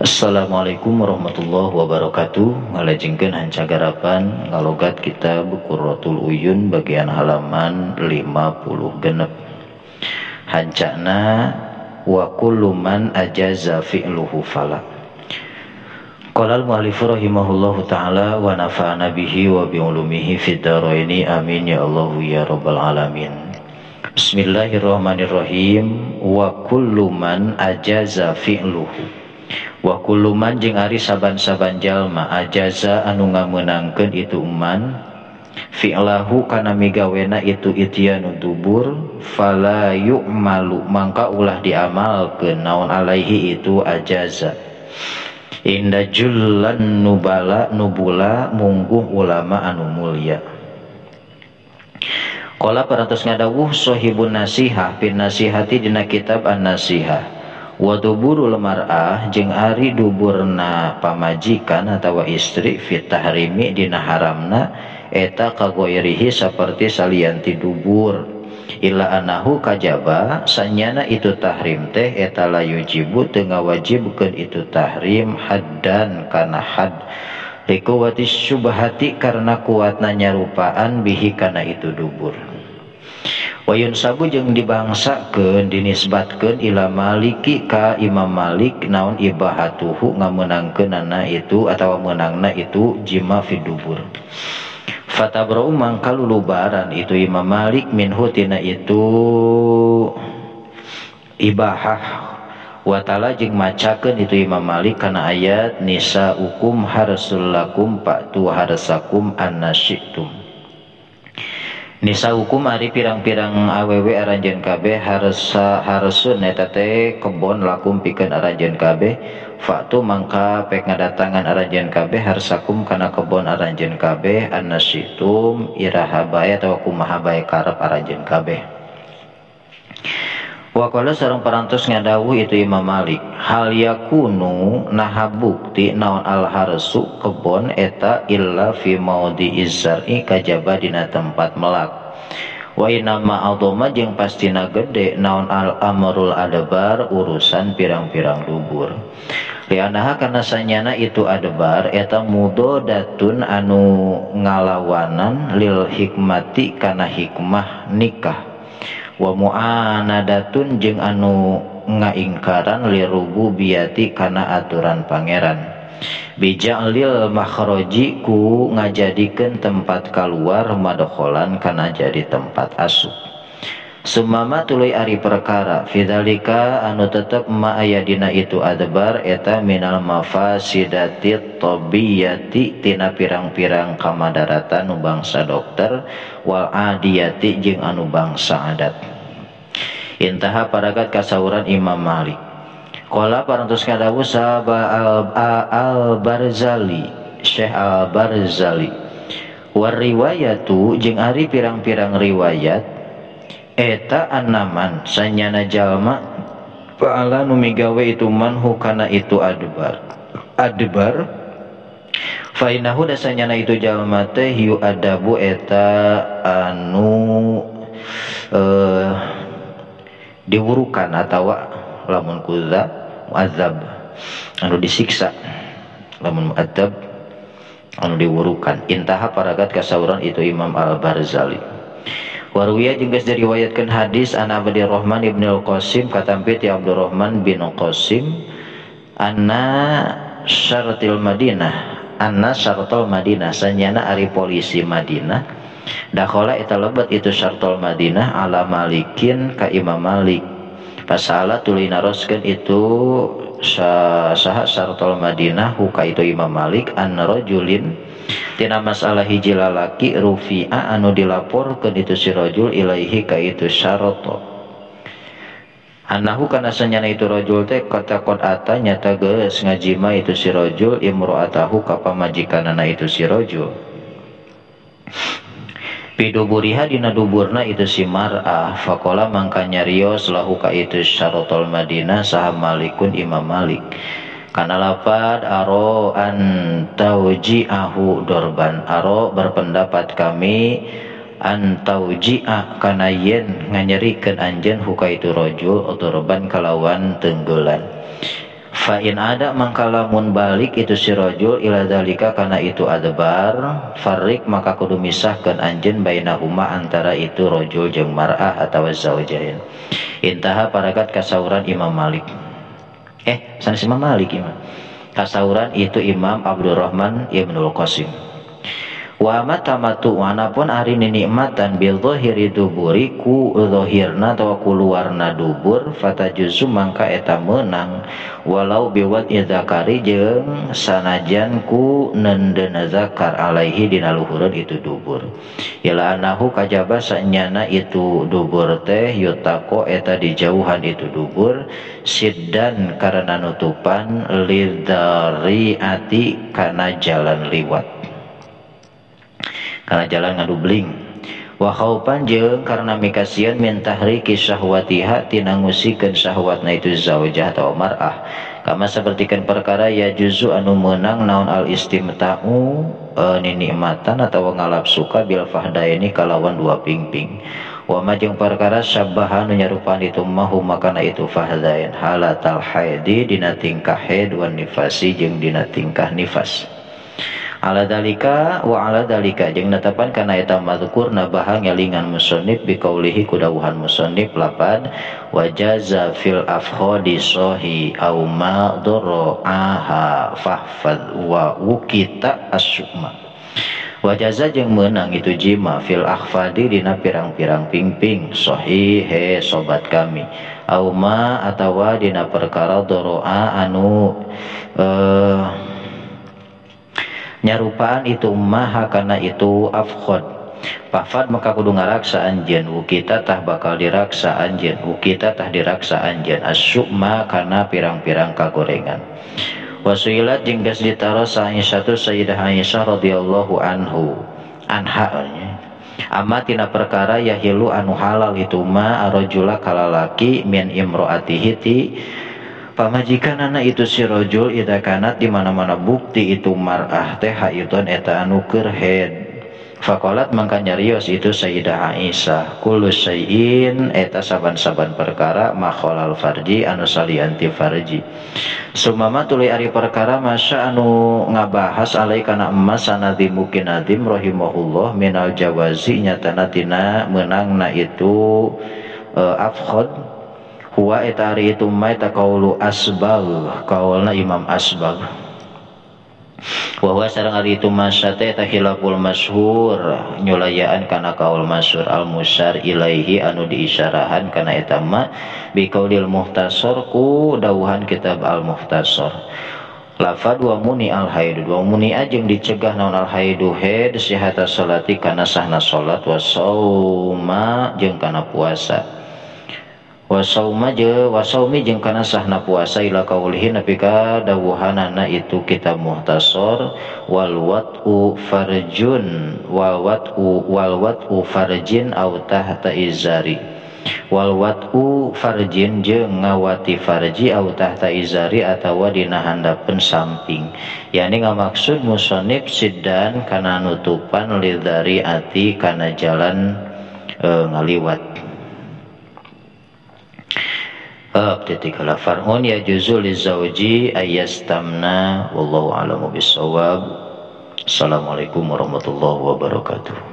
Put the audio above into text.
Assalamualaikum warahmatullahi wabarakatuh. Ngalajengkeun hancagarapan ngalogat kita Qurratul Uyun bagian halaman 50 genep. Hancana wa kullu man ajaza fi'luhu fala. Qala al-mu'allifu rahimahullahu ta'ala wa nafa'ana bihi wa bi'ulumihi dharaini amin ya Allah ya rabbal alamin. Bismillahirrahmanirrahim. Wa kullu man ajaza fi'luhu wa kuluman jeung ari saban-saban jalma ajaza anu ngameunangkeun itu man fi'lahu kana migawena itu ityanu dubur fala yu'malu mangka ulah diamalkeun naon alaihi itu ajaza. Inda jullan nubala nubula mungguh ulama anu mulia. Kala parantos ngadawuh sohibun nasihah bin nasihati dina kitab an-nasihah waduburu lemar'ah jeng ari duburna pamajikan atau istri fit tahrimi dina haramna eta kagoirihi seperti salianti dubur. Illa anahu kajaba sanyana itu tahrim teh eta layu jibu tengah wajibkeun itu tahrim haddan kana had. Likuwati syubhati karena kuatna nyarupaan bihi kana itu dubur Wayun sabu jeung dibangsakeun dinisbatkeun ila maliki ka Imam Malik naon ibahatuhu ngameunangkeunana itu atau menangna itu jima fidubur Fatabra'u mangka lulubaran itu Imam Malik minhu tina itu ibahah. Watala jeung macakeun itu Imam Malik kana ayat nisa ukum harsul lakum tu harsakum annasyitum Nisa hukum ari pirang-pirang aww aranjen KB harus harsun eta teh kebon lakum pikeun aranjen KB faktu mangka pek ngadatangan aranjen KB harsakum kana kebon aranjen KB anasitum iraha bae atau kumaha bae karep aranjen KB Wakala sarang parantos ngadawu itu Imam Malik hal yakunu naha bukti naon al harsu kebon eta illa fi maudi izzari kajaba dina tempat melak. Wa inama adoma jeung pastina gede naon al amrul adabar urusan pirang-pirang dubur. Lianaha karena sanyana itu adabar eta mudodatun anu ngalawanan lil hikmati kana hikmah nikah wa mu'anadatun jeung anu ngaingkaran li rububiyati kana aturan pangeran. Bijalil makhroji ku ngajadikeun tempat keluar madkholan kana jadi tempat asup Sumama tuluy ari perkara. Fidzalika anu tetep ma aya dina itu adbar eta minal mafasidati tabiyati tina pirang-pirang kamadaratan nu bangsa dokter wal adiyati jeung anu bangsa adat. Intaha paragat kasauran Imam Malik. Qala parantos kadawu sahaba al-Barzali Syekh al-Barzali. War riwayatu jeung ari pirang-pirang riwayat eta anaman sanyana jalma Fa'ala numigawe itu manhu kana itu adbar. Adbar Fainahu dasanyana itu jalma teh yu adabu eta anu eh, diwurukan atau lamun kuza azab anu disiksa lamun adab anu diwurukan. Intaha paragat kasauran itu Imam Al-Barzali Waruya juga diriwayatkan hadis an Abdi Rahman ibn al-Qasim katampi ti Abdurrahman bin Qasim anna syaratil Madinah anna syaratul Madinah. Sanyana ari polisi Madinah dakhala eta lebat itu syaratul Madinah ala malikin ka Imam Malik. Pasala tulina roskeun itu saha syaratul Madinah huka itu Imam Malik an rajulin tina masalah hiji lalaki rufi'a anu dilapor ke itu si rojul ilaihi ka itu syaroto. Anahu kana sanyana itu rojul teh kata kot ata nyata geus ngajima itu si rojul imro'atahu ka pamajikanana itu si rojul. Piduburiha dina duburna itu si mar'ah Fakola mangka nyarios lahu ka itu syarotol madinah saham malikun imam malik karena lapad aro antauji'ahu dorban. Aro berpendapat kami antauji'a kana yen nganyerikeun anjeun huka itu rojul dorban kalawan tenggelan. Fa'in ada mangkalamun balik itu si rojul ila dalika karena itu adbar farik maka kudu misahkan anjen bainahuma antara itu rojul jeng mar'ah atau zaujain intaha parakat kasauran Imam Malik eh sanes Imam Malik imam. Kasauran itu Imam Abdurrahman Ibnul Qasim wama tamatu manapun ari nikmatan bil dhahiri duburi ku dhahirna atawa keluarna dubur fatajuzu mangka eta menang walau biwat zakari jeung sanajan ku nendena zakar alaihi dina luhureun itu dubur. Ila anahu kajaba sanyana itu dubur teh yutako eta dijauhan itu dubur siddan karena nutupan lidari ati kana jalan liwat. Karena jalan ngadubling wa khaupan jeung karena mikasian min tahriki syahwatiha tina ngusikeun syahwatna itu zaujah atau mar'ah. Kama sapertikeun perkara ya juzu anu menang naon al istimta'u e, nikmatan atau ngalap suka bil fahdaini kalawan dua pingping. Wa majeng perkara syabbahan nyarupan itu mahu makana itu fahdain. Halatal haidi dina tingkah haid wan nifasi jeung dina tingkah nifas ala dalika wa ala dalika. Jeung netapan kana eta mazkur nabahang ngelingan musannif biqaulihi kudawuhan musannif lapad. Wa jaza fil afkhadi sahi au ma aha fahfad wa ukita asyuma wajaza jeung menang itu jima fil akhfadi dina pirang-pirang pingping. Sohi he sobat kami. Auma atawa dina perkara doroa anu uh, nyarupaan itu maha karena itu afkhod. Pafad maka kudu ngaraksa anjen Ukita tah bakal diraksa anjen Ukita tah diraksa anjen Asyukma karena pirang-pirang kagorengan. Wasuilat jinggas ditaro satu Sayyidah Aisyah radhiyallahu anhu. Anha Amma tina perkara yahilu anu halal itu ma arojula kalalaki min imro'atihi ti pamajikan anak itu si rojul ida kanat di mana mana bukti itu marah teh haidon eta anu kerhead. Fakolat mangka nyarios itu Sayyidah Aisyah. Kullu sayin eta saban-saban perkara Makholal farji anu salianti farji. Sumama tuli ari perkara Masya anu ngabahas alai kana emas sanadi mungkin nadim Rahimahullah minal jawazi nyatana tina menang na itu uh, afkhod huwa eta ari itu ma eta kaulu asbal kaulna imam asbal wa huwa sareng ari itu masate eta hilaful masyhur. Nyulayaan kana kaul masyhur al musyar ilaihi anu diisyarahan kana eta ma bi qaulil muhtasar ku dawuhan kitab al muhtasar lafad wa muni al haidu wa muni ajeng dicegah naon al haidu haid sihata salati kana sahna salat wa sauma jeung kana puasa wasauma je wasaumi jeung kana sahna puasa ila kaulihi nepi ka dawuhanana itu kitab muhtasar wal wat'u farjun wal wat'u wal wat'u farjin au tahta izari. Wal wat'u farjin jeung ngawati farji au tahta izari atawa dina handapeun samping. Yani ngamaksud musonib sidan kana nutupan lidari ati kana jalan e, ngaliwat Titik farhun ya juzul lizawji ayastamna wallahu a'lamu bisawab. Assalamualaikum warahmatullahi wabarakatuh.